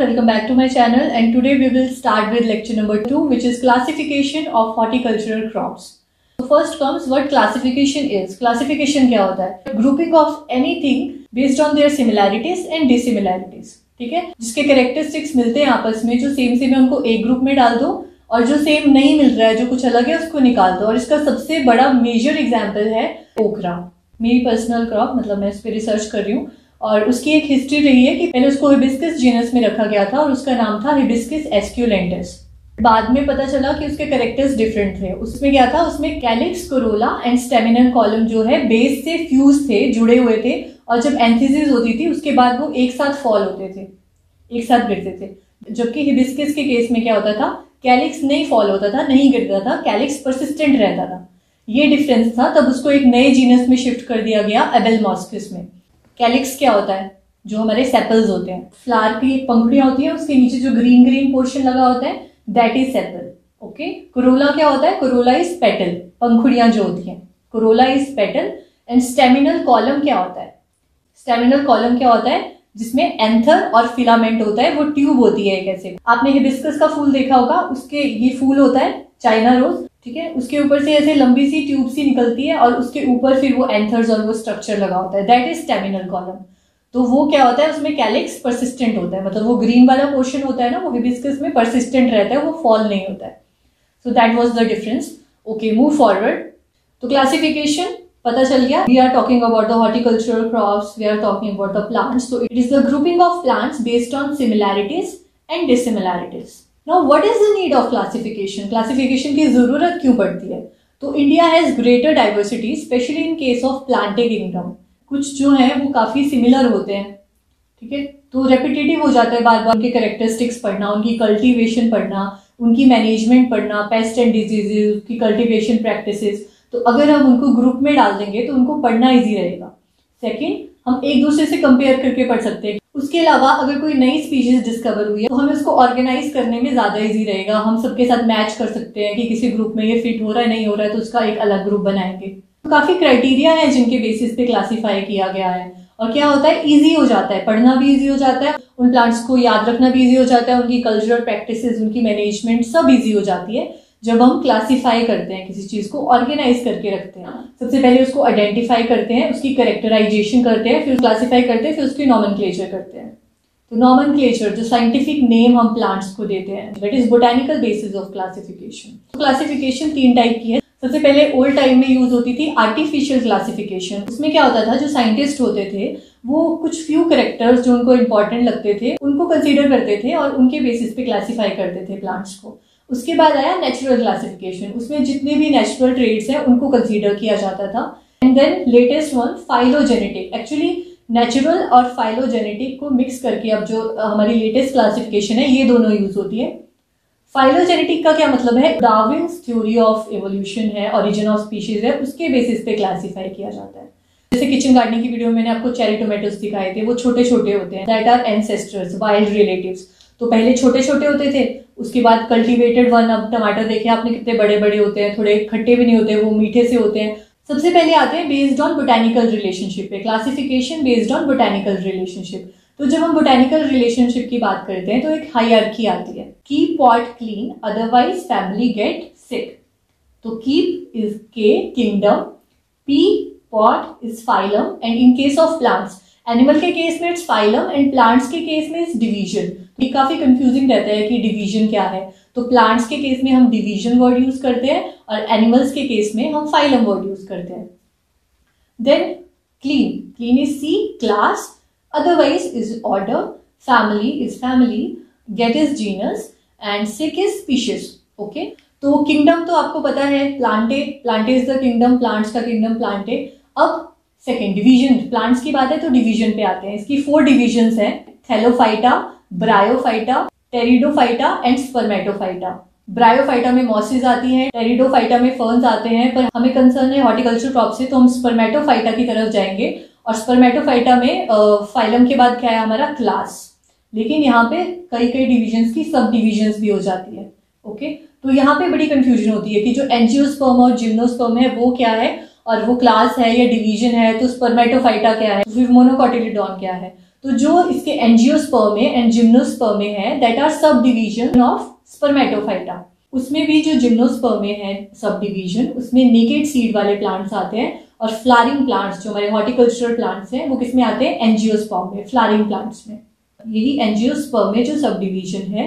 everyone welcome back to my channel and today we will start with lecture number 2 which is classification of horticultural crops. So first comes what classification is. Classification kya hota hai Grouping of anything based on their similarities and dissimilarities. theek hai jiske characteristics milte hain aapas mein jo same same hai unko ek group mein dal do aur jo same nahi mil raha hai jo kuch alag hai usko nikal do aur iska sabse bada major example hai okra मेरी personal crop मतलब मैं इस पर research कर रही हूँ और उसकी एक हिस्ट्री रही है कि पहले उसको हिबिस्किस जीनस में रखा गया था और उसका नाम था हिबिस्किस एस्क्यूलेंटस बाद में पता चला कि उसके करेक्टर्स डिफरेंट थे उसमें क्या था उसमें calyx corolla and staminal column जो है बेस से फ्यूज थे जुड़े हुए थे और जब एंथीसिस होती थी उसके बाद वो एक साथ फॉल होते थे एक साथ गिरते थे जबकि हिबिस्किस के केस में क्या होता था कैलिक्स नहीं फॉल होता था नहीं गिरता था कैलिक्स परसिस्टेंट रहता था ये डिफरेंस था तब उसको एक नए जीनस में शिफ्ट कर दिया गया एबेल मॉस्किस में कैलिक्स क्या होता है जो हमारे सेपल्स होते हैं फ्लावर की पंखड़ियां होती है उसके नीचे जो ग्रीन ग्रीन पोर्शन लगा होता है that is sepal okay corolla क्या होता है कोरोला इज पेटल पंखुड़ियां जो होती हैं corolla is petal and staminal column क्या होता है स्टेमिनल कॉलम क्या होता है जिसमें एंथर और फिलामेंट होता है वो ट्यूब होती है कैसे आपने हिबिस्कस का फूल देखा होगा उसके ये फूल होता है चाइना रोज ठीक है उसके ऊपर से ऐसे लंबी सी ट्यूब सी निकलती है और उसके ऊपर फिर वो एंथर्स और वो स्ट्रक्चर लगा होता है दैट इज स्टेमिनल कॉलम तो वो क्या होता है उसमें कैलिक्स परसिस्टेंट होता है मतलब वो ग्रीन वाला पोर्शन होता है ना वो हिबिस्कस में परसिस्टेंट रहता है वो फॉल नहीं होता है so that was the difference okay move forward तो क्लासिफिकेशन पता चल गया we are talking about the horticultural crops we are talking about the plants so it is the grouping of plants based on similarities and dissimilarities now what is the need of classification classification की जरूरत क्यों पड़ती है तो India has greater diversity specially in case of plantae kingdom कुछ जो है वो काफी सिमिलर होते हैं ठीक है तो रेपिटेटिव हो जाता है बार बार उनके करेक्टरिस्टिक्स पढ़ना उनकी कल्टीवेशन पढ़ना उनकी मैनेजमेंट पढ़ना पेस्ट एंड डिजीजेज उनकी कल्टीवेशन प्रैक्टिसेस तो अगर हम उनको ग्रुप में डाल देंगे तो उनको पढ़ना इजी रहेगा सेकंड हम एक दूसरे से कंपेयर करके पढ़ सकते हैं उसके अलावा अगर कोई नई स्पीशीज डिस्कवर हुई है तो हमें उसको ऑर्गेनाइज करने में ज़्यादा इजी रहेगा हम सबके साथ मैच कर सकते हैं कि किसी ग्रुप में ये फिट हो रहा है नहीं हो रहा है तो उसका एक अलग ग्रुप बनाएंगे तो काफ़ी क्राइटेरिया है जिनके बेसिस पे क्लासीफाई किया गया है और क्या होता है इजी हो जाता है पढ़ना भी इजी हो जाता है उन प्लांट्स को याद रखना भी इजी हो जाता है उनकी कल्चरल प्रैक्टिसेस उनकी मैनेजमेंट सब इजी हो जाती है जब हम क्लासिफाई करते हैं किसी चीज़ को ऑर्गेनाइज करके रखते हैं सबसे पहले उसको आइडेंटिफाई करते हैं उसकी करेक्टराइजेशन करते हैं फिर क्लासिफाई करते हैं फिर उसकी नॉमन करते हैं तो नॉमन जो साइंटिफिक नेम हम प्लांट्स को देते हैं that is botanical basis of classification classification तीन टाइप की है सबसे पहले ओल्ड टाइम में यूज होती थी आर्टिफिशियल क्लासिफिकेशन उसमें क्या होता था जो साइंटिस्ट होते थे वो कुछ फ्यू करेक्टर्स जो उनको इम्पोर्टेंट लगते थे उनको कंसिडर करते थे और उनके बेसिस पे क्लासीफाई करते थे प्लांट्स को उसके बाद आया नेचुरल क्लासिफिकेशन उसमें जितने भी नेचुरल ट्रेड्स हैं उनको कंसीडर किया जाता था and then latest one phylogenetic actually natural और फाइलोजेनेटिक को मिक्स करके अब जो हमारी लेटेस्ट क्लासिफिकेशन है ये दोनों यूज होती है फाइलोजेनेटिक का क्या मतलब है डार्विन थ्योरी ऑफ एवोल्यूशन है ओरिजिन ऑफ स्पीशीज है उसके बेसिस पे क्लासिफाई किया जाता है जैसे किचन गार्डनिंग की वीडियो में मैंने आपको चेरी टोमेटोज दिखाए थे वो छोटे छोटे होते हैं that are ancestors wild relative तो पहले छोटे छोटे होते थे उसके बाद कल्टीवेटेड वन अब टमाटर देखे आपने कितने बड़े बड़े होते हैं थोड़े खट्टे भी नहीं होते वो मीठे से होते हैं सबसे पहले आते हैं बेस्ड ऑन बोटैनिकल रिलेशनशिप पे classification based on botanical relationship तो जब हम बोटैनिकल रिलेशनशिप की बात करते हैं तो एक हाई आती है keep pot clean otherwise family get sick तो keep is K kingdom P pot is phylum and in case of plants animal के केस में इट्स फाइलम एंड प्लांट्स के केस में इज डिवीजन ये काफ़ी कंफ्यूजिंग रहता है कि डिवीजन क्या है तो प्लांट्स के केस में हम डिवीजन वर्ड यूज़ करते हैं और एनिमल्स के केस में हम फाइलम वर्ड यूज़ करते हैं then clean clean is C class otherwise is order family is family get is genus and sick is species okay तो किंगडम तो आपको पता है plantae plantae is the kingdom plants का किंगडम प्लांटे अब second division plants की बात है तो डिवीजन पे आते हैं इसकी फोर डिवीजन है thallophyta bryophyta pteridophyta and spermatophyta bryophyta में मॉसिस आती हैं टेरिडोफाइटा में फर्न्स आते हैं पर हमें कंसर्न है हॉर्टिकल्चर क्रॉप से तो हम स्पर्मेटोफाइटा की तरफ जाएंगे और स्पर्मेटोफाइटा में फाइलम के बाद क्या है हमारा क्लास लेकिन यहाँ पे कई कई डिविजन्स की सब डिविजन्स भी हो जाती है ओके तो यहाँ पे बड़ी कंफ्यूजन होती है कि जो एंजियोस्पर्म और जिम्नोस्पर्म है वो क्या है और वो क्लास है या डिवीजन है तो स्पर्मेटोफाइटा क्या है तो फिर मोनोकॉटिलिडॉन क्या है तो जो इसके एनजियोस्पर्मे एंड जिम्नोस्पर्मे है that are sub division of spermatophyta उसमें भी जो जिम्नोस्पर्मे है सब डिवीजन उसमें नेकेड सीड वाले प्लांट्स आते हैं और फ्लारिंग प्लांट्स जो हमारे हॉर्टिकल्चरल प्लांट्स हैं वो किसमें आते हैं एनजियोस्पर्म में फ्लारिंग प्लांट्स में यही एनजियोस्पर्म में जो सब डिवीजन है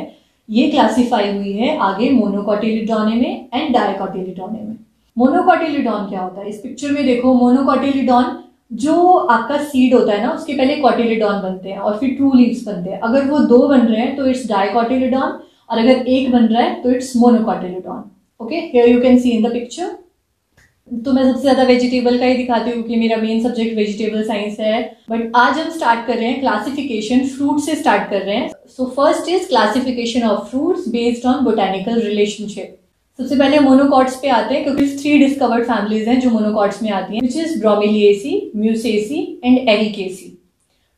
ये क्लासिफाई हुई है आगे मोनोकॉटिलिडोने में एंड डायकोटिलिडोने में मोनोकोटिलिडॉन क्या होता है इस पिक्चर में देखो मोनोकोटिलिडॉन जो आपका सीड होता है ना उसके पहले कॉटिलिडॉन बनते हैं और फिर ट्रू लीव्स बनते हैं अगर वो दो बन रहे हैं तो इट्स कॉटिलिडॉन और अगर एक बन रहा है तो it's monocotyledon okay here you can see in the picture तो मैं सबसे ज़्यादा वेजिटेबल का ही दिखाती हूँ कि मेरा मेन सब्जेक्ट वेजिटेबल साइंस है बट आज हम स्टार्ट कर रहे हैं क्लासिफिकेशन फ्रूट से स्टार्ट कर रहे हैं so first is classification of fruits based on botanical relationship सबसे पहले मोनोकॉट्स पे आते हैं क्योंकि थ्री डिस्कवर्ड फैमिलीज हैं जो मोनोकॉट्स में आती हैं which is bromeliaceae musaceae and ericaceae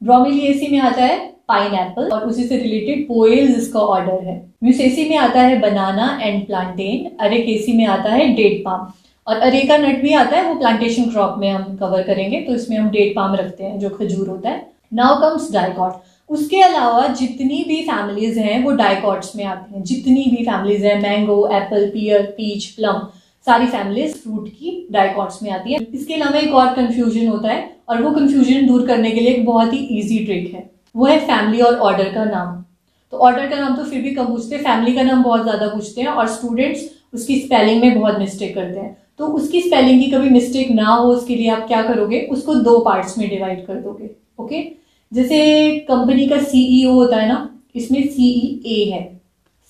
bromeliaceae में आता है पाइन और उसी से रिलेटेड पोएल्स इसका ऑर्डर है म्यूसेसी में आता है बनाना एंड प्लांटेन अरेकेसी में आता है डेट पाम और अरेका नट भी आता है वो प्लांटेशन क्रॉप में हम कवर करेंगे तो इसमें हम डेट पाम रखते हैं जो खजूर होता है नाउ कम्स डायकॉट उसके अलावा जितनी भी फैमिलीज हैं वो डायकॉट्स में आती हैं जितनी भी फैमिलीज हैं mango apple pear peach plum सारी फैमिलीज फ्रूट की डायकॉट्स में आती है इसके अलावा एक और कन्फ्यूजन होता है और वो कंफ्यूजन दूर करने के लिए एक बहुत ही ईजी ट्रिक है वो है फैमिली और ऑर्डर का नाम तो ऑर्डर का नाम तो फिर भी कम पूछते हैं फैमिली का नाम बहुत ज़्यादा पूछते हैं और स्टूडेंट्स उसकी स्पेलिंग में बहुत मिस्टेक करते हैं तो उसकी स्पेलिंग की कभी मिस्टेक ना हो उसके लिए आप क्या करोगे उसको दो पार्ट्स में डिवाइड कर दोगे ओके जैसे कंपनी का सीईओ e होता है ना इसमें सीई ए e है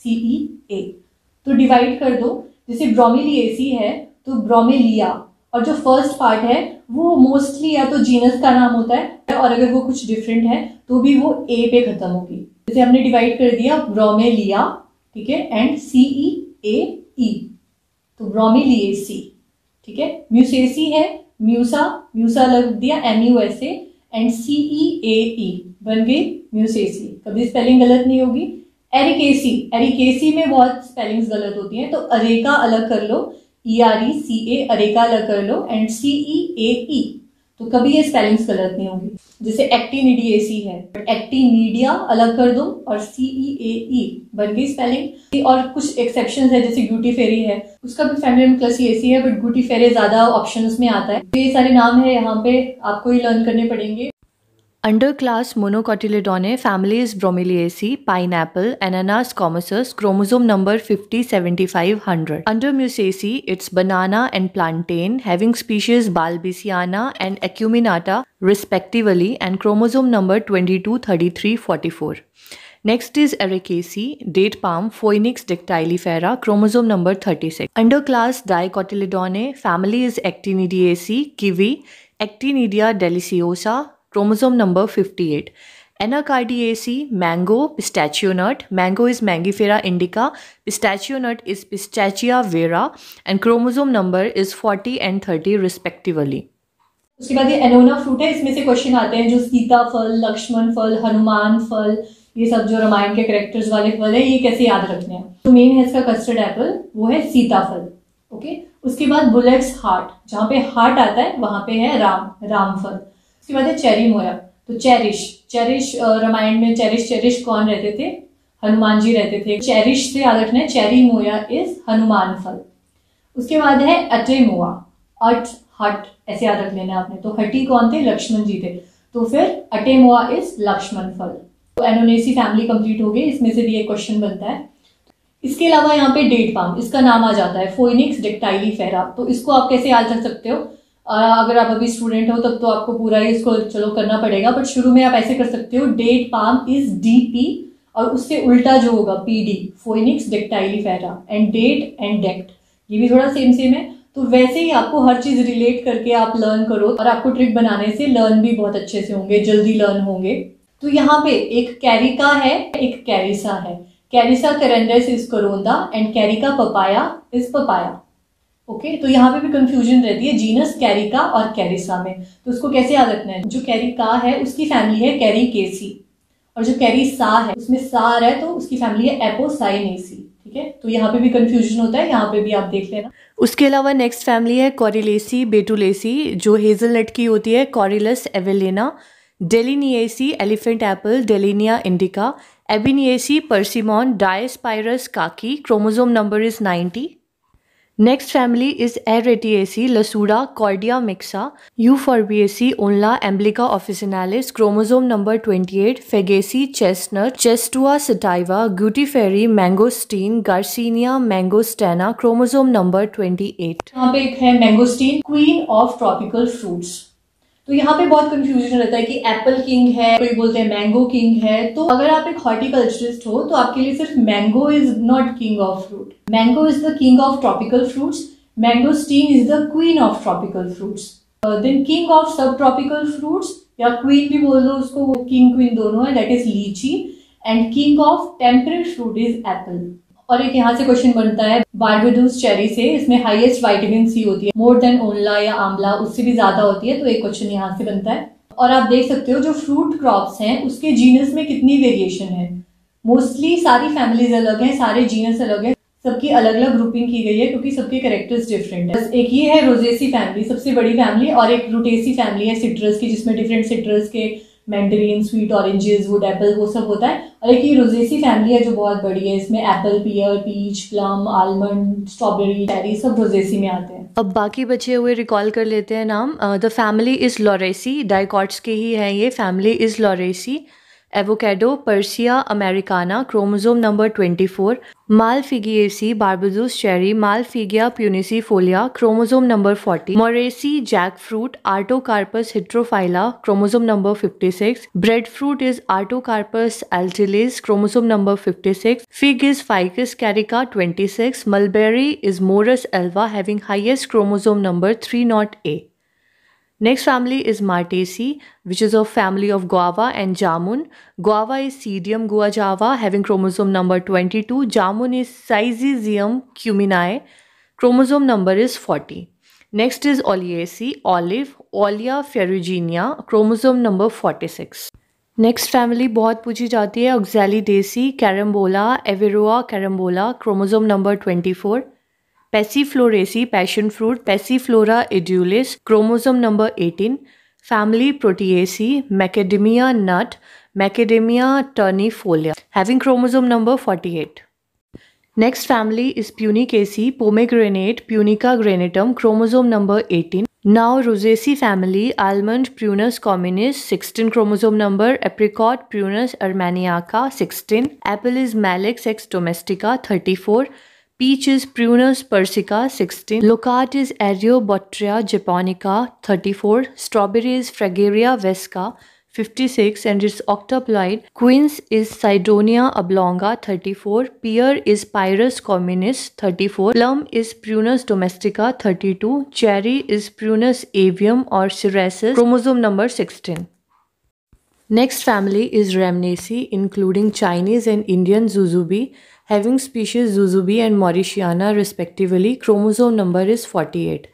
सीई ए e तो डिवाइड कर दो जैसे ब्रोमिलिएसी है तो ब्रोमिलिया और जो फर्स्ट पार्ट है वो मोस्टली या तो जीनस का नाम होता है और अगर वो कुछ डिफरेंट है तो भी वो ए पे खत्म होगी जैसे हमने डिवाइड कर दिया ब्रोमेलिया ठीक है एंड सीई ए ई तो ब्रोमिलिएसी ठीक है म्यूसेसी है म्यूसा म्यूसा लग दिया MUSA and C E A E बन गई म्यूसेसी कभी स्पेलिंग गलत नहीं होगी एरिकेसी एरिकेसी में बहुत स्पेलिंग्स गलत होती हैं तो अरेका अलग कर लो E R E C A Areca अलग कर लो and C E A E तो कभी ये स्पेलिंग्स गलत नहीं होंगी जैसे एक्टिनिडीएसी है एक्टिनिडिया अलग कर दो और सीई ए ई बन गई स्पेलिंग और कुछ एक्सेप्शन है जैसे गुटी फेरी है उसका भी फैमिली में क्लस सी है बट ग्यूटी फेरी ज्यादा ऑप्शन में आता है तो ये सारे नाम है यहाँ पे आपको ही लर्न करने पड़ेंगे Underclass Monocotyledonae families Bromeliaceae, pineapple, ananas, commosus, chromosome number 507500. Under Musaceae, it's banana and plantain, having species Balbisiana and Acuminata respectively, and chromosome number 22, 33, 44. Next is Ericaceae, date palm, Phoenix dactylifera, chromosome number 36. Underclass Dicotyledonae, family is Actinidiaceae, kiwi, Actinidia deliciosa, chromosome number 58 anacardiaceae mango pistachio nut mango is mangifera indica pistachio nut is pistacia vera and chromosome number is 40 and 30 respectively उसके बाद ये Annona fruit है इसमें से question आते हैं जो सीता फल लक्ष्मण फल हनुमान फल ये सब जो रामायण के करेक्टर्स वाले फल है ये कैसे याद रखने हैं तो मेन है इसका कस्टर्ड एप्पल वो है सीता फल ओके उसके बाद बुलेट्स हार्ट जहां पे हार्ट आता है वहां पे है राम राम फल उसके बाद है चेरी मोरा तो चैरिश चैरिश रामायण में चैरिश चेरिश कौन रहते थे हनुमान जी रहते थे चैरिश से याद रखना चेरी चैरी मोया इज हनुमान फल उसके बाद है अटे मोआ अट हट ऐसे याद रख लेना आपने तो हटी कौन थे लक्ष्मण जी थे तो फिर अटे मोआ इज लक्ष्मण फल तो एनोनेसी फैमिली कंप्लीट हो गई इसमें से भी एक क्वेश्चन बनता है इसके अलावा यहाँ पे डेट पाम इसका नाम आ जाता है फोइनिक्स डेक्टाइली फेरा तो इसको आप कैसे याद रख सकते हो अगर आप अभी स्टूडेंट हो तब तो आपको पूरा ही इसको चलो करना पड़ेगा बट शुरू में आप ऐसे कर सकते हो date palm is D P और उससे उल्टा जो होगा P D phoenix dactylifera and date and dact ये भी थोड़ा सेम सेम है तो वैसे ही आपको हर चीज़ रिलेट करके आप लर्न करो और आपको ट्रिक बनाने से लर्न भी बहुत अच्छे से होंगे जल्दी लर्न होंगे तो यहाँ पे एक कैरिका है एक कैरिसा है carissa carandas is karonda and carica papaya is papaya okay okay, तो यहाँ पे भी कंफ्यूजन रहती है जीनस कैरिका और कैरिसा में तो उसको कैसे याद रखना है जो कैरिका है उसकी फैमिली है कैरी केसी और जो कैरी सा है उसमें सार है तो उसकी फैमिली है एपोसाइनेसी ठीक है तो यहाँ पे भी कंफ्यूजन होता है यहाँ पे भी आप देख लेना उसके अलावा नेक्स्ट फैमिली है कॉरिलेसी बेटुलेसी जो हेजल की होती है corylus avellana dilleniaceae elephant apple dillenia indica ebenaceae persimmon diospyros kaki chromosome number is ninety next family is ehretiaceae lasoda cordia myxa euphorbiaceae aonla emblica officinalis chromosome number twenty eight fagaceae chestnut castanea sativa guttiferae mangosteen garcinia mangostana chromosome number twenty eight यहाँ पे एक है mangosteen queen of tropical fruits तो यहाँ पे बहुत confusion रहता है कि एप्पल किंग है कोई बोलते हैं मैंगो किंग है तो अगर आप एक हॉर्टिकल्चरिस्ट हो तो आपके लिए सिर्फ mango is not king of fruit mango is the king of tropical fruits mangosteen is the queen of tropical fruits then king of sub tropical fruits या क्वीन भी बोल दो उसको किंग क्वीन दोनों है that is litchi and king of temperate fruit is apple और एक यहाँ से क्वेश्चन बनता है बारबेडूस चेरी से इसमें हाईएस्ट वाइटामिन सी होती है मोर देन ओनला या आंवला उससे भी ज्यादा होती है तो एक क्वेश्चन यहाँ से बनता है और आप देख सकते हो जो फ्रूट क्रॉप्स हैं उसके जीनस में कितनी वेरिएशन है मोस्टली सारी फैमिलीज अलग हैं सारे जीनस अलग हैं सबकी अलग अलग ग्रुपिंग की गई है क्योंकि सबके करेक्टर्स डिफरेंट है बस एक ये है रोजेसी फैमिली सबसे बड़ी फैमिली और एक रोटेसी फैमिली है सिट्रस की जिसमें डिफरेंट सिट्रस के mandarin sweet oranges wood apple वो सब होता है और एक ये रोजेसी फैमिली है जो बहुत बड़ी है इसमें apple pear peach plum almond strawberry cherry सब रोजेसी में आते हैं अब बाकी बचे हुए रिकॉल कर लेते हैं नाम the family is lauraceae dicots के ही है ये family is lauraceae avocado persea americana chromosome number 24 malpighiaceae barbados cherry malpighia punicifolia chromosome number 40 moraceae jack fruit artocarpus heterophyllus chromosome number 56 bread fruit is artocarpus altilis chromosome number 56 fig is ficus carica 26 mulberry is morus alba having highest chromosome number 308 Next family is Martaceae, which is a family of guava and jamun. Guava is Cedium guajava, having chromosome number 22. Jamun is Syzygium cuminae. Chromosome number is 40. Next is Oleaceae, olive, Olia ferruginea, chromosome number 46. Next family बहुत पूछी जाती है oxalidaceae carambola averrhoa carambola chromosome number 24 Pessiflorace, passion fruit, Passiflora edulis, chromosome number 18, family Proteaceae, macadamia nut, macadamia ternifolia, having chromosome number 48. Next family is Punicaceae, pomegranate, Punica granatum, chromosome number 18. Now Rosaceae family, almond, Prunus communis, 16 chromosome number, apricot, Prunus armaniaca, 16. Apple is Malex ex domestica, 34. Peaches Prunus persica 16, Locatis areobotria japonica 34, Strawberries Fragaria vesca 56 and its octoploid. Quince is Cydonia oblonga 34. Pear is Pyrus communis 34. Plum is Prunus domestica 32. Cherry is Prunus avium or cerasus chromosome number 16. Next family is Ramnaceae including Chinese and Indian zuzubi Having species Zuzubi and Mauritiana respectively, chromosome number is 48.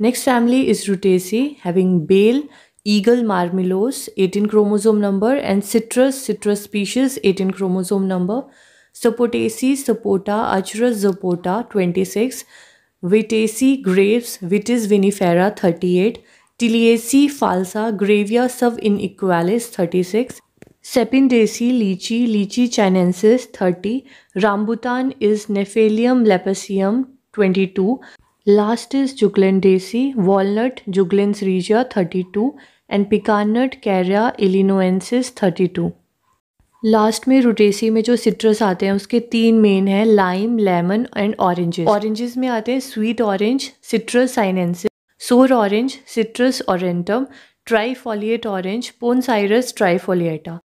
Next family is Rutaceae, having bale, eagle marmelos, 18 chromosome number, and citrus, citrus species, 18 chromosome number, Sapotaceae, sapota, Achurus Zopota, 26, Vitaceae, grapes, Vitis vinifera, 38, Tiliaceae, falsa, Gravia subiniqualis, 36, सेपिन sapindaceae litchi litchi chinensis thirty rambutan is nephelium lappaceum two last is juglandaceae walnut juglans thirty two and pecan nut carya thirty two last में रोटेसी में जो citrus आते हैं उसके तीन main हैं lime lemon and orange oranges में आते हैं sweet orange citrus sinensis sour orange citrus aurantium trifoliate orange poncirus trifoliata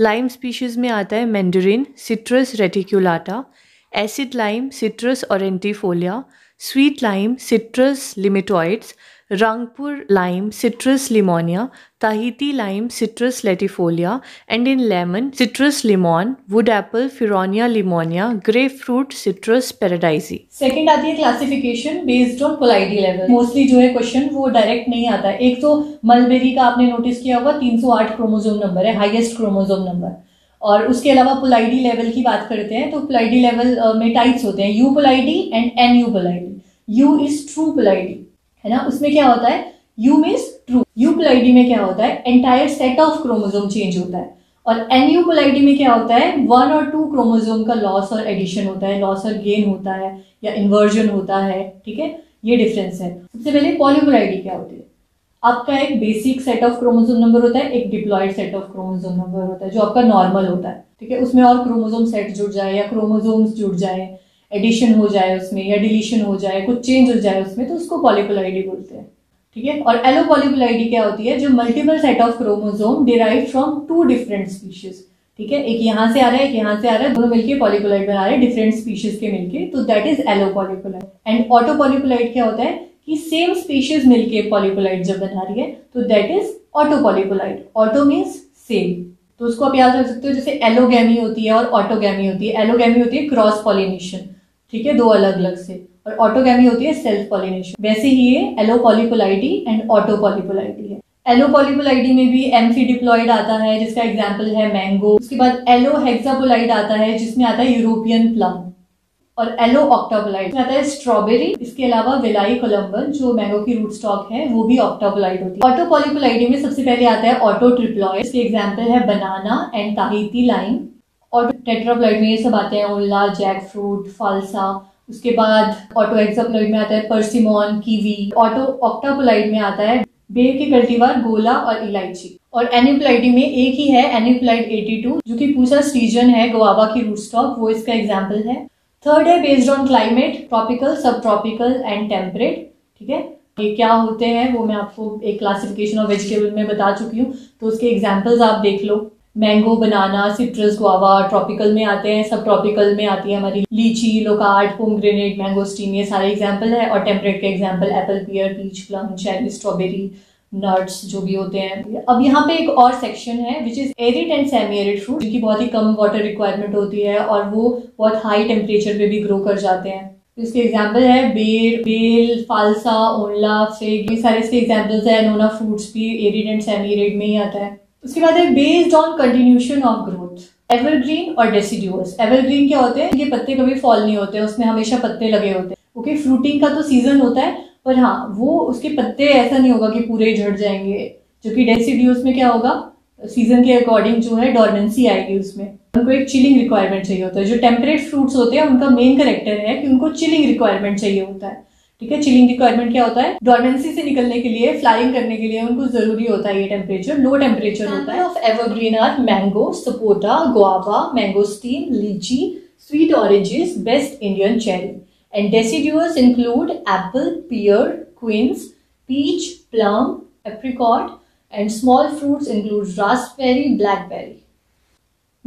lime species में आता है mandarin citrus reticulata acid lime citrus aurantifolia sweet lime citrus limettioides Rangpur lime citrus limonia Tahiti lime citrus latifolia and in lemon citrus limon wood apple feronia limonia grape fruit citrus paradisi second आती है classification based on ploidy level mostly जो है question वो direct नहीं आता एक तो mulberry का आपने नोटिस किया हुआ तीन सौ आठ क्रोमोजोम नंबर है हाइएस्ट क्रोमोजोम नंबर और उसके अलावा पुलाइडी लेवल की बात करते हैं तो पुलाइडी लेवल में टाइप्स होते हैं euploidy and aneuploidy eu is true ploidy है ना उसमें क्या होता है यू मीन्स ट्रू पोलाइडी में क्या होता है entire set of chromosome change होता है और पोलाइडी में क्या होता है वन और टू क्रोमोजोम का लॉस और एडिशन होता है लॉस और गेन होता है या इन्वर्जन होता है ठीक है ये डिफरेंस है सबसे पहले पॉलीक्लाइडी क्या होती है आपका एक basic set of chromosome number होता है एक diploid set of chromosome number होता है जो आपका नॉर्मल होता है ठीक है उसमें और क्रोमोजोम सेट जुड़ जाए या क्रोमोजोम्स जुड़ जाए एडिशन हो जाए उसमें या डिलीशन हो जाए कुछ चेंज हो जाए उसमें तो उसको पॉलिपोलाइडी बोलते हैं ठीक है और एलोपोलीपोलाइडी क्या होती है जो multiple set of chromosome derive from two different species ठीक है एक यहाँ से आ रहा है एक यहाँ से आ रहा है दोनों मिलकर पॉलिपोलाइड बना रहे हैं डिफरेंट स्पीशीज के मिलकर तो that is allopolyploid and autopolyploid क्या होता है कि सेम स्पीशीज मिलकर पॉलिपोलाइड जब बना रही है तो that is autopolyploid auto means same तो उसको आप याद रख सकते हो जैसे एलोगैमी होती है और ऑटोगैमी होती है एलोगैमी होती है क्रॉस पॉलिनेशन ठीक है दो अलग अलग से और ऑटोगैमी होती है सेल्फ पॉलिनेशन वैसे ही ये एलो पॉलीपोलाइटी एंड ऑटो पॉलीपोलाइटी है एलो पॉलीपोलाइडी में भी एमसी डिप्लॉइड आता है जिसका एग्जाम्पल है मैंगो उसके बाद एलो हेक्सापोलाइट आता है जिसमें आता है यूरोपियन प्लम और एलो ऑक्टापोलाइड आता है स्ट्रॉबेरी इसके अलावा विलाई कोलम्बन जो मैंगो की रूट स्टॉक है वो भी ऑक्टापोलाइड होती है ऑटो पॉलीपोलाइडी में सबसे पहले आता है ऑटो ट्रिप्लॉइड इसके एग्जाम्पल है banana and Tahiti lime tetraploid में ये सब आते हैं ओला जैक फ्रूट फालसा उसके बाद ऑटो एक्साप्लॉइड में आता है परसिमोन कीवी ऑटो ऑक्टाप्लाइड में आता है बेर के कल्टीवार गोला और इलायची और एनिप्लाइडी में एक ही है एनिप्लाइड 82 जो कि पूसा सीजन है गोवा की रूट स्टॉक वो इसका एग्जाम्पल है थर्ड है based on climate tropical sub tropical and temperate ठीक है ये क्या होते हैं वो मैं आपको एक क्लासिफिकेशन ऑफ वेजिटेबल में बता चुकी हूँ तो उसके एग्जाम्पल्स आप देख लो mango banana citrus guava tropical में आते हैं सब ट्रॉपिकल में आती है हमारी lychee loquat pomegranate mangosteen ये सारे एग्जाम्पल है और टेम्परेट के example apple pear peach plum cherry strawberry nuts जो भी होते हैं अब यहाँ पे एक और सेक्शन है which is arid and semi arid fruit जिनकी बहुत ही कम वाटर रिक्वायरमेंट होती है और वो बहुत हाई टेम्परेचर पे भी ग्रो कर जाते हैं तो इसके एग्जाम्पल है बेर बेल फालसा ओनला फेग ये सारे इसके एग्जाम्पल्स है नोना फ्रूट्स भी एरिड एंड सेमी एरिड में ही आता है उसके बाद है based on continuation of growth evergreen और डेसिड्यूअस एवरग्रीन क्या होते हैं ये पत्ते कभी फॉल नहीं होते उसमें हमेशा पत्ते लगे होते हैं ओके फ्रूटिंग का तो सीजन होता है पर हाँ वो उसके पत्ते ऐसा नहीं होगा कि पूरे झड़ जाएंगे जो कि डेसिड्यूस में क्या होगा सीजन के अकॉर्डिंग जो है डॉर्मेंसी आएगी उसमें उनको एक चिलिंग रिक्वायरमेंट चाहिए होता है जो टेम्परेट फ्रूट्स होते हैं उनका मेन करेक्टर है कि उनको चिलिंग रिक्वायरमेंट चाहिए होता है ठीक है चिलिंग रिक्वायरमेंट क्या होता है डॉर्मेंसी से निकलने के लिए फ्लाइंग करने के लिए उनको जरूरी होता है ये टेम्परेचर लो टेम्परेचर होता है of evergreen are mango sapota guava mangosteen lychee sweet oranges best Indian cherry and deciduous include apple pear quince peach plum apricot and small fruit include raspberry blackberry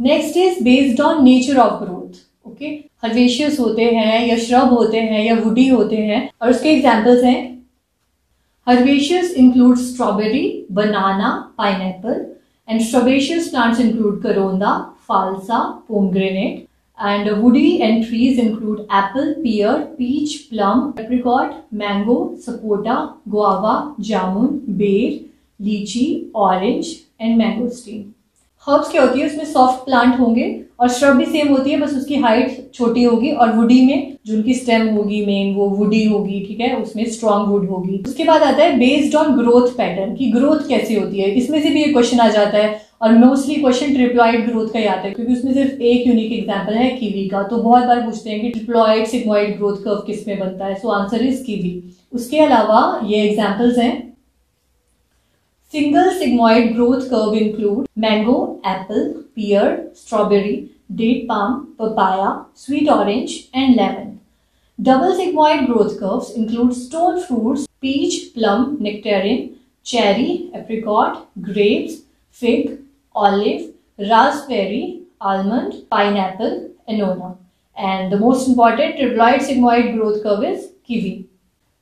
next is based on nature of growth के herbaceous होते हैं या shrub होते हैं या woody होते हैं और उसके एग्जाम्पल्स हैं herbaceous include strawberry banana pine and strobaceous plants include karonda phalsa pomegranate and woody and trees include apple pear peach plum apricot mango sapota guava jamun ber lychee orange and mangosteen herbs क्या होती है उसमें soft plant होंगे और shrub भी same होती है बस उसकी हाइट छोटी होगी और वुडी में जो उनकी स्टेम होगी मेन वो वुडी होगी ठीक है उसमें स्ट्रॉन्ग वुड होगी उसके बाद आता है बेस्ड ऑन ग्रोथ पैटर्न की ग्रोथ कैसी होती है इसमें से भी ये क्वेश्चन आ जाता है और मोस्टली क्वेश्चन ट्रिप्लॉइड ग्रोथ का ही आता है क्योंकि उसमें सिर्फ एक यूनिक एग्जाम्पल है कीवी का तो बहुत बार पूछते हैं कि ट्रिप्लॉइड सिग्मोइड ग्रोथ कर्व किस में बनता है सो आंसर इज कीवी उसके अलावा ये एग्जाम्पल्स हैं single sigmoid growth curve include mango apple pear strawberry date palm, papaya, sweet orange, and lemon. Double sigmoid growth curves include stone fruits, peach, plum, nectarine, cherry, apricot, grapes, fig, olive, raspberry, almond, pineapple, annona. And the most important triploid sigmoid growth curve is kiwi.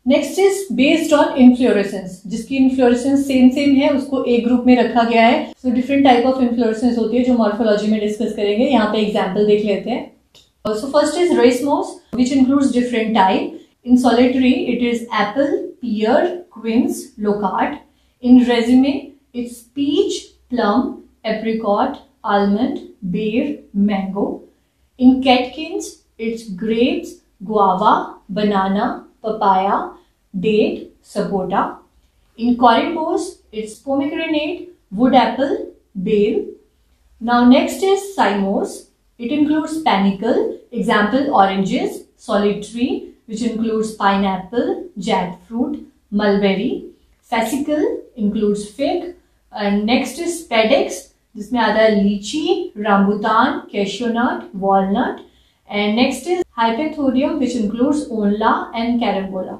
Next is based on inflorescence जिसकी inflorescence same same है उसको एक group में रखा गया है so different type of inflorescence होती है जो मॉर्फोलॉजी में डिस्कस करेंगे यहाँ पे एग्जाम्पल देख लेते हैं so first is racemose which includes different type in solitary it is apple, pear quince locust. In raceme it's peach plum apricot almond ber mango in catkins, it's grapes guava banana papaya, date, sapota. In corymbos, it's pomegranate, wood apple, bale. Now next is cymose. It includes panicle, example oranges, solitary, which includes pineapple, jackfruit, mulberry. Fascicle includes fig. And next is spadix, जिसमें आता है lychee, rambutan, cashew nut, walnut And next is Hypethorium which includes Onla and Carambola.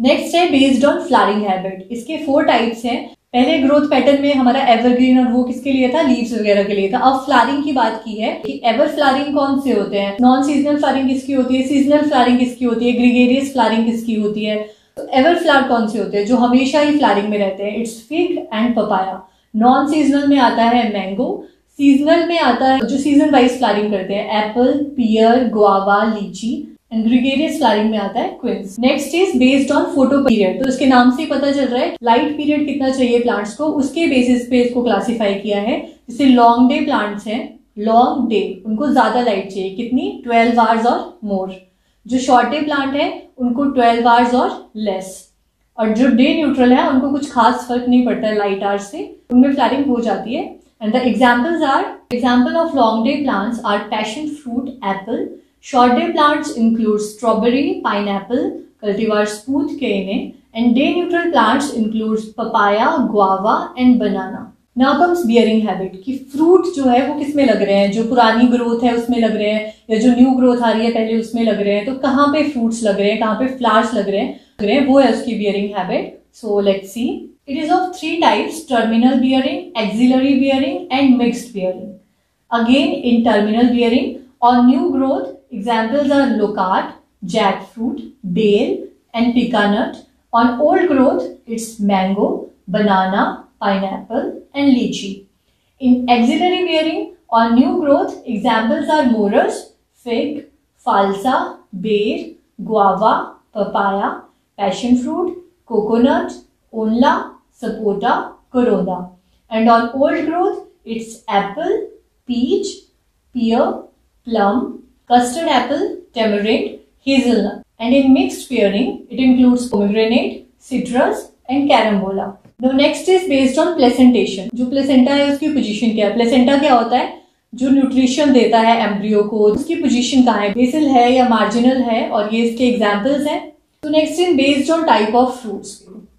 Next है based on flowering habit इसके four types हैं पहले growth pattern में हमारा evergreen और वो किसके लिए था लीव्स वगैरह के लिए था अब फ्लारिंग की बात की है कि एवर फ्लारिंग कौन से होते हैं नॉन सीजनल फ्लारिंग किसकी होती है सीजनल फ्लारिंग किसकी होती है ग्रीगेरियस फ्लारिंग किसकी होती है तो एवर फ्लार कौन से होते हैं जो हमेशा ही फ्लारिंग में रहते हैं it's fig and papaya non seasonal में आता है मैंगो सीजनल में आता है जो सीजन वाइज फ्लारिंग करते हैं apple pear guava lychee and gregarious flowering में आता है quince next is based on photoperiod तो इसके नाम से ही पता चल रहा है लाइट पीरियड कितना चाहिए प्लांट्स को उसके बेसिस पे इसको क्लासीफाई किया है जैसे लॉन्ग डे प्लांट्स हैं लॉन्ग डे उनको ज्यादा लाइट चाहिए कितनी ट्वेल्व आवर्स और मोर जो शॉर्ट डे प्लांट है उनको ट्वेल्व आवर्स और लेस और जो डे न्यूट्रल है उनको कुछ खास फर्क नहीं पड़ता है लाइट आवर्स से उनमें फ्लारिंग हो जाती है And the examples are, example of long day plants are passion fruit, apple. Short day plants include strawberry, pineapple, cultivar smooth cane, and day neutral plants includes papaya, guava and banana. Now comes bearing habit कि fruit जो है वो किसमें लग रहे हैं जो पुरानी ग्रोथ है उसमें लग रहे हैं या जो न्यू ग्रोथ आ रही है पहले उसमें लग रहे हैं तो कहाँ पे फ्रूट्स लग रहे हैं कहाँ पे फ्लावर्स लग रहे हैं लग रहे हैं वो है उसकी bearing habit So let's see. It is of three types terminal bearing, axillary bearing and mixed bearing. Again in terminal bearing on new growth examples are locust, jackfruit, dale and pecanut. On old growth it's mango, banana, pineapple and lychee. In axillary bearing on new growth examples are morus, fig, falsa, bear, guava, papaya, passion fruit coconut, onla, sapota, karoda. And on old growth, it's apple, peach, pear, plum, custard apple, tamarind, hazelnut. And in mixed pairing, it includes pomegranate, citrus and carambola. Now next is based on placentation. जो placenta है उसकी position क्या है Placenta क्या होता है जो nutrition देता है एम्ब्रियो को उसकी पोजीशन कहाँ है बेसल है या मार्जिनल है और ये इसके एग्जाम्पल्स हैं तो next in based on type of fruits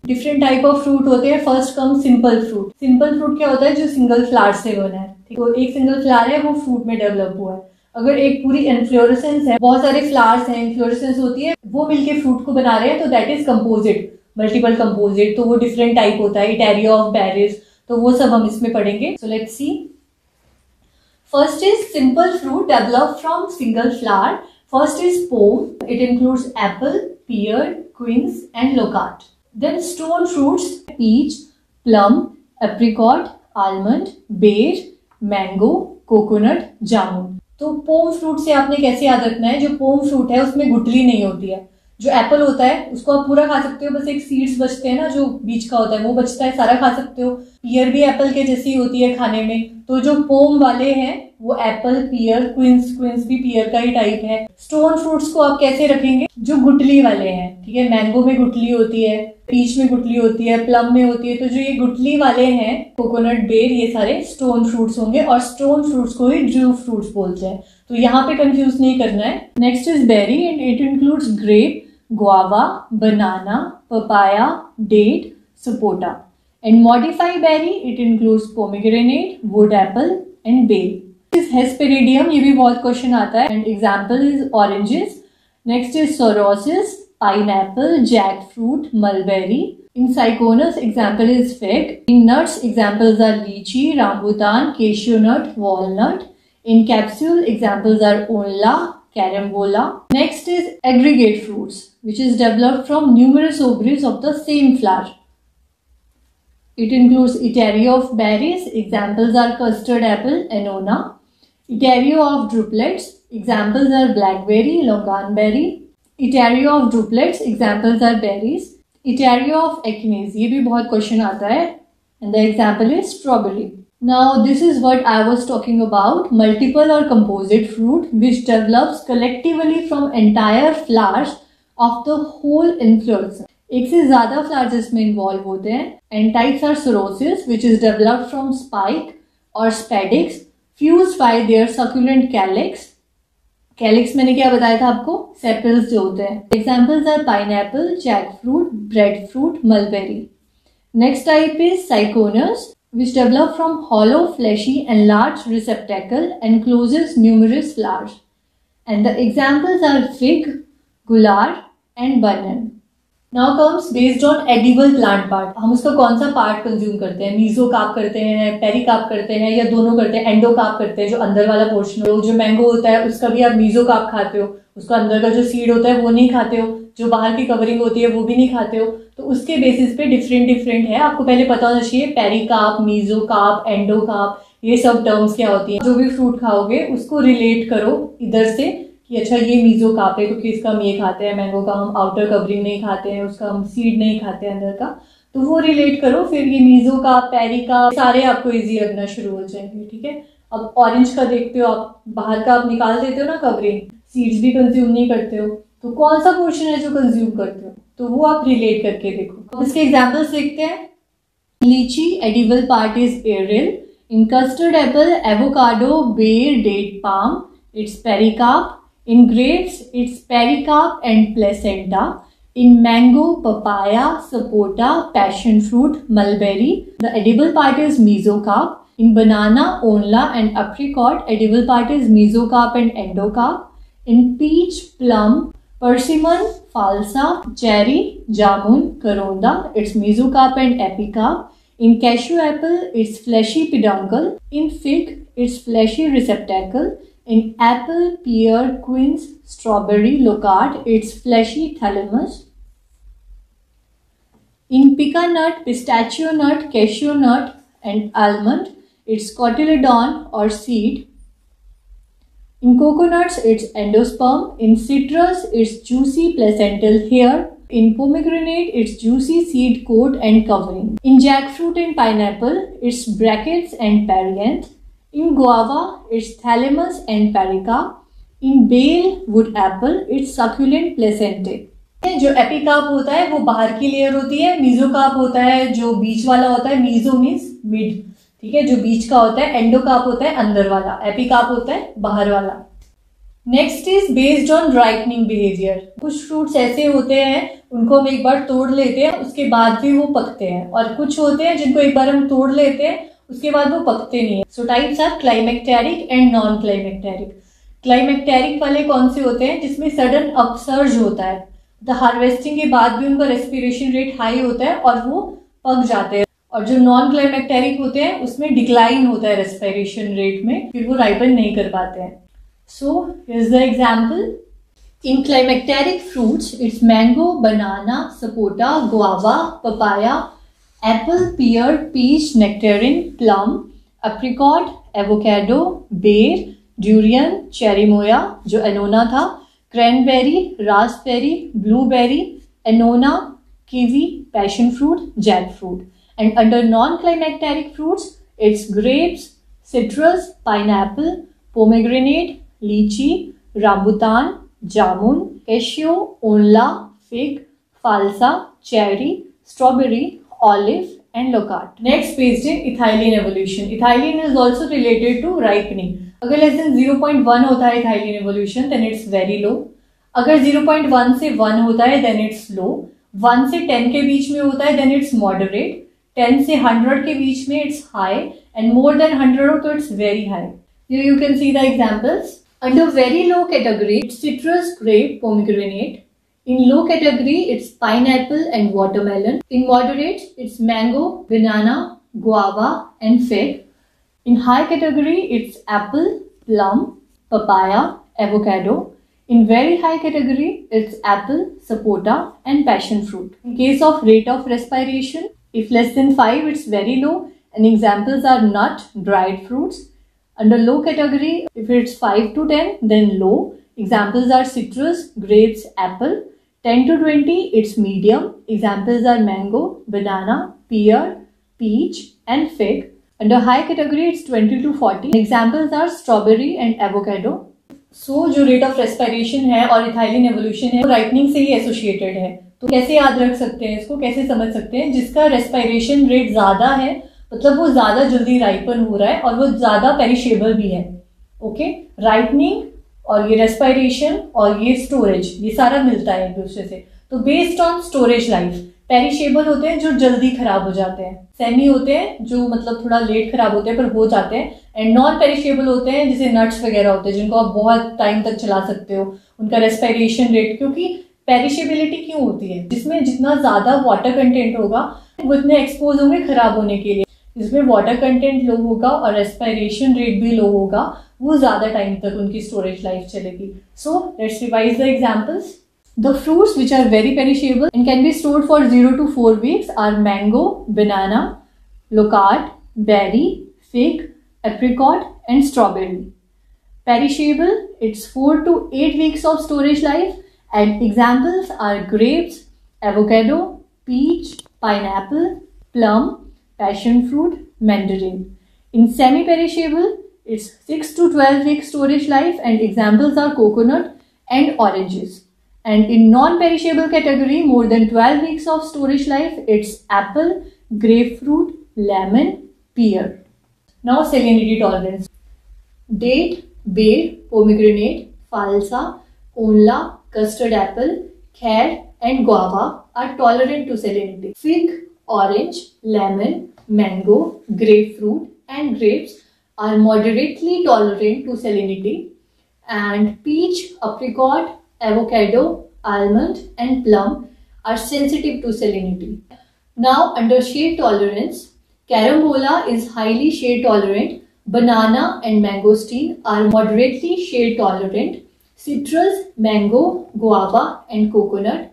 different type of fruit होते हैं first come simple fruit simple fruit क्या होता है जो सिंगल फ्लावर से बना है ठीक है तो एक सिंगल फ्लावर है वो फ्रूट में डेवलप हुआ है अगर एक पूरी इन्फ्लोरेसेंस है बहुत सारे फ्लावर्स हैं इन्फ्लोरेसेंस होती है वो मिलके फ्रूट को बना रहे हैं तो that is composite multiple composite तो वो डिफरेंट टाइप होता है इटेरिया ऑफ बैरिस तो वो सब हम इसमें पढ़ेंगे so let's see first is simple fruit develop from single flower first is pome it includes apple pear, quince and locust. Then stone fruits peach, plum, apricot, almond, ber mango coconut jamun तो pome fruit से आपने कैसे याद रखना है जो pome fruit है उसमें गुटली नहीं होती है जो एप्पल होता है उसको आप पूरा खा सकते हो बस एक सीड्स बचते हैं ना जो बीच का होता है वो बचता है सारा खा सकते हो पियर भी एप्पल के जैसी होती है खाने में तो जो पोम वाले हैं वो एप्पल पियर क्विंस क्विंस भी पियर का ही टाइप है स्टोन फ्रूट्स को आप कैसे रखेंगे जो गुटली वाले हैं ठीक है मैंगो में गुटली होती है पीच में गुटली होती है प्लम में होती है तो जो ये गुटली वाले हैं कोकोनट बेर ये सारे स्टोन फ्रूट्स होंगे और स्टोन फ्रूट्स को ही जू फ्रूट्स बोलते हैं तो यहाँ पे कंफ्यूज नहीं करना है next is berry and it includes grape guava banana papaya date sapota And modify berry, it includes pomegranate, wood apple and bale. This is hesperidium, ये भी बहुत क्वेश्चन आता है and example is oranges. Next is sorosis, pineapple, jackfruit, mulberry. In Syconus, example is fig. In nuts, examples are lychee, rambutan, cashew nut, walnut. In capsule, examples are onla, carambola. Next is aggregate fruits, which is developed from numerous ovaries of the same flower. It includes etaria of berries, examples are custard apple, annona. Etaria of drupelets, examples are blackberry, longanberry. Etaria of drupelets, examples are berries. Etaria of echinus, ये भी बहुत question आता है and the example is strawberry. Now this is what I was talking about multiple or composite fruit which develops collectively from entire flowers of the whole inflorescence. एक से ज्यादा flowers इसमें involve होते हैं and types are sorosis which is develop from spike और spadix fuse by their succulent calyx calyx मैंने क्या बताया था आपको सेपल्स जो होते हैं examples are pineapple jackfruit breadfruit mulberry next type is syconus which develop from hollow fleshy and large receptacle and closes numerous flowers and the examples are fig gular and banyan now comes based on edible plant part हम उसका कौन सा part consume करते हैं meso काप करते हैं peri काप करते हैं या दोनों करते हैं एंडो काप करते हैं जो अंदर वाला पोर्शन हो जो मैंगो होता है उसका भी आप मीजो काप खाते हो उसका अंदर का जो सीड होता है वो नहीं खाते हो जो बाहर की कवरिंग होती है वो भी नहीं खाते हो तो उसके बेसिस पे डिफरेंट डिफरेंट है आपको पहले पता होना चाहिए pericarp mesocarp endocarp ये सब टर्म्स क्या होती है जो भी फ्रूट खाओगे उसको रिलेट करो इधर से कि अच्छा ये मीज़ो तो का पे क्योंकि इसका हम ये खाते हैं मैंगो का हम आउटर कवरिंग नहीं खाते हैं उसका हम सीड नहीं खाते हैं अंदर का तो वो रिलेट करो फिर ये मीज़ो का पैरी का सारे आपको इजी लगना शुरू हो जाएंगे ठीक है अब ऑरेंज का देखते हो आप बाहर का आप निकाल देते हो ना कवरिंग सीड्स भी कंज्यूम नहीं करते हो तो कौन सा पोर्शन है जो कंज्यूम करते हो तो वो आप रिलेट करके देखो अब इसके एग्जाम्पल्स देखते हैं lychee edible part is aril in custard apple avocado ber date palm it's pericarp In grapes, it's pericarp and placenta. In mango, papaya, sapota, passion fruit, mulberry, the edible part is mesocarp. In banana, onla and apricot, edible part is mesocarp and endocarp. In peach, plum, persimmon, falsa, cherry, jamun, karonda, it's mesocarp and epicarp. In cashew apple, it's fleshy peduncle. In fig, it's fleshy receptacle. In apple, pear, quince, strawberry, at its fleshy thalamus. In pica nut, pistachio nut, cashew nut and almond, its cotyledon or seed. In coconuts, it's endosperm. In citrus, it's juicy placental hair. In pomegranate, it's juicy seed coat and covering. In jackfruit and pineapple, it's brackets and perianth. In guava, it's thalamus and perica. In bael wood apple it's succulent placenta जो epicarp होता है वो बाहर की layer होती है मीजोकाप होता है जो बीच वाला होता है मीजो मीन्स मिड ठीक है जो बीच का होता है एंडोकाप होता है अंदर वाला एपिकाप होता है बाहर वाला next is based on ripening behaviour कुछ फ्रूट्स ऐसे होते हैं उनको हम एक बार तोड़ लेते हैं उसके बाद भी वो पकते हैं और कुछ होते हैं जिनको एक बार हम तोड़ लेते हैं उसके बाद वो पकते नहीं है so types are climacteric and non climacteric climacteric वाले कौन से होते हैं जिसमें सडन अपसर्ज होता है द हार्वेस्टिंग के बाद भी उनका रेस्पिरेशन रेट हाई होता है और वो पक जाते हैं और जो नॉन क्लाइमेक्टेरिक होते हैं उसमें डिक्लाइन होता है रेस्पिरेशन रेट में फिर वो राइपन नहीं कर पाते हैं so is the example in climacteric fruits it's mango banana sapota guava papaya apple pear peach nectarine plum apricot avocado ber durian cherimoya जो एनोना था cranberry raspberry blueberry annona kiwi passion fruit jackfruit and under non climacteric fruits it's grapes citrus pineapple pomegranate lychee rambutan jamun cashew aonla fig phalsa cherry strawberry olive and locust. Next phase in ethylene evolution. Ethylene is also related to ripening. अगर less than 0.1 होता है ethylene evolution then it's very low अगर 0.1 से 1 होता है then it's low 1 से 10 के बीच में होता है देन इट्स मॉडरेट 10 से 100 के बीच में it's high and more than 100 हो तो it's very high you can see the examples under very low category citrus grape pomegranate In low category, it's pineapple and watermelon. In moderate, it's mango, banana, guava and fig. In high category, it's apple, plum, papaya, avocado. In very high category, it's apple, sapota and passion fruit. In case of rate of respiration, if less than 5, it's very low and examples are nut, dried fruits. Under low category, if it's 5 to 10, then low. Examples are citrus, grapes, apple. 10 to 20, it's medium. Examples are mango, banana, pear, peach, and fig. Under high category, it's 20 to 40. Examples are strawberry and avocado. So so, जो rate of respiration है और ethylene evolution है वो ripening से ही associated है तो कैसे याद रख सकते हैं इसको कैसे समझ सकते हैं जिसका रेस्पायरेशन रेट ज़्यादा है मतलब वो ज़्यादा जल्दी राइपन हो रहा है और वो ज़्यादा पेरिशेबल भी है ओके राइटनिंग और ये रेस्पायरेशन और ये स्टोरेज ये सारा मिलता है एक दूसरे से तो based on storage life perishable होते हैं जो जल्दी खराब हो जाते हैं सेमी होते हैं जो मतलब थोड़ा लेट खराब होते हैं पर हो जाते हैं एंड नॉन पेरिशेबल होते हैं जैसे नट्स वगैरह होते हैं जिनको आप बहुत टाइम तक चला सकते हो उनका रेस्पायरेशन रेट क्योंकि पेरिशेबिलिटी क्यों होती है जिसमें जितना ज़्यादा वाटर कंटेंट होगा वो उतने एक्सपोज होंगे खराब होने के लिए जिसमें वाटर कंटेंट लो होगा और रेस्पायरेशन रेट भी लो होगा वो ज़्यादा टाइम तक उनकी स्टोरेज लाइफ चलेगी so let's revise the examples the fruit which are very perishable in can be store for zero to four weeks are mango banana loquat berry fig apricot and strawberry perishable it's four to eight weeks of storage life and examples are grapes avocado peach pineapple plum passion fruit mandarin in semi perishable It's 6 to 12 week storage life and examples are coconut and oranges. And in non-perishable category, more than 12 weeks of storage life, it's apple, grapefruit, lemon, pear. Now salinity tolerance. Date, bay, pomegranate, falsa, onla, custard apple, khair, and guava are tolerant to salinity. Fig, orange, lemon, mango, grapefruit and grapes are moderately tolerant to salinity and peach, apricot, avocado, almond and plum are sensitive to salinity. Now under shade tolerance, carambola is highly shade tolerant, banana and mangosteen are moderately shade tolerant, citrus, mango, guava and coconut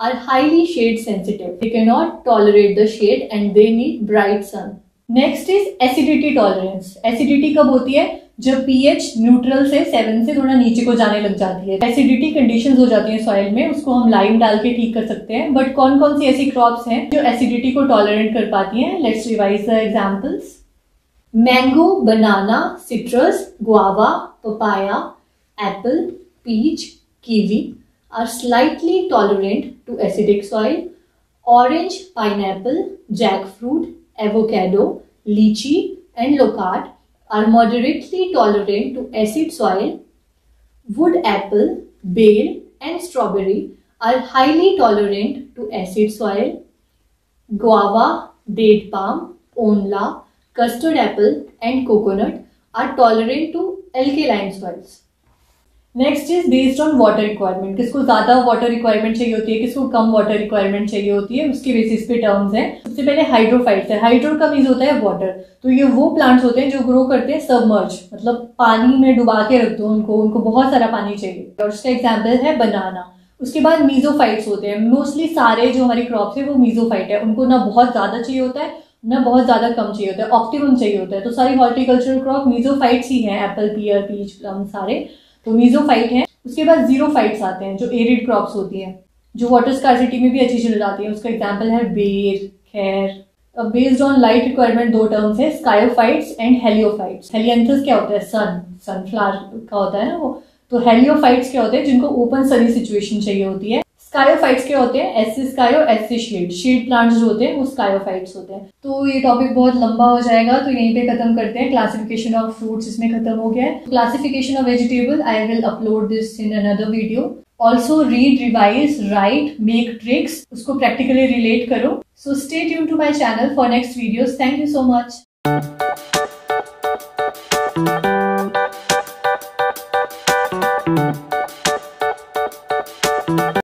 are highly shade sensitive. They cannot tolerate the shade and they need bright sun. Next is acidity tolerance acidity कब होती है जब pH neutral से seven से थोड़ा नीचे को जाने लग जाती है एसिडिटी कंडीशन हो जाती है सॉइल में उसको हम लाइम डाल के ठीक कर सकते हैं बट कौन कौन सी ऐसी क्रॉप्स हैं जो एसिडिटी को टॉलरेंट कर पाती हैं let's revise the examples mango banana citrus guava papaya apple peach kiwi are slightly tolerant to acidic soil orange pineapple jackfruit avocado, lychee and locard are moderately tolerant to acid soil. Wood apple, bale and strawberry are highly tolerant to acid soil. Guava, date palm, onla, custard apple and coconut are tolerant to alkaline soils. Next is based on water requirement किसको ज्यादा water requirement चाहिए होती है किसको कम water requirement चाहिए होती है उसके बेसिस पे टर्म्स हैं सबसे पहले हाइड्रोफाइट्स है हाइड्रो का मीज होता है वाटर तो ये वो प्लांट्स होते हैं जो ग्रो करते हैं सबमर्ज मतलब पानी में डुबा के रख दो उनको उनको बहुत सारा पानी चाहिए और उसका एग्जाम्पल है बनाना उसके बाद मीजोफाइट्स होते हैं मोस्टली सारे जो हमारे क्रॉप्स है वो मीजोफाइट है उनको ना बहुत ज़्यादा चाहिए होता है ना बहुत ज़्यादा कम चाहिए होता है ऑप्टिमम चाहिए होता है तो सारी हॉर्टिकल्चर क्रॉप मीजोफाइट्स ही हैं एप्पल पियर पीच प्लम सारे तो मीजोफाइट है उसके बाद जीरो फाइट्स आते हैं जो एरिड क्रॉप्स होती हैं जो वाटर स्कॉसिटी में भी अच्छी चल जाती है उसका एग्जाम्पल है बेर खैर अब बेस्ड ऑन लाइट रिक्वायरमेंट दो टर्म्स है स्कायोफाइट्स एंड हेलियोफाइट्स हेलियंथस क्या होता है सन सनफ्लावर का होता है ना वो तो हेलियोफाइट्स क्या होते हैं जिनको ओपन सनी सिचुएशन चाहिए होती है स्कायोफाइट्स के होते हैं S C scio S C shade shield plants जो होते हैं वो स्कायोफाइट्स होते हैं तो ये टॉपिक बहुत लंबा हो जाएगा तो यहीं पे खत्म करते हैं क्लासिफिकेशन ऑफ फ्रूट्स इसमें खत्म हो गया है classification of vegetable I will upload this in another video also read revise write make tricks उसको प्रैक्टिकली रिलेट करो so stay tune to my channel for next video thank you so much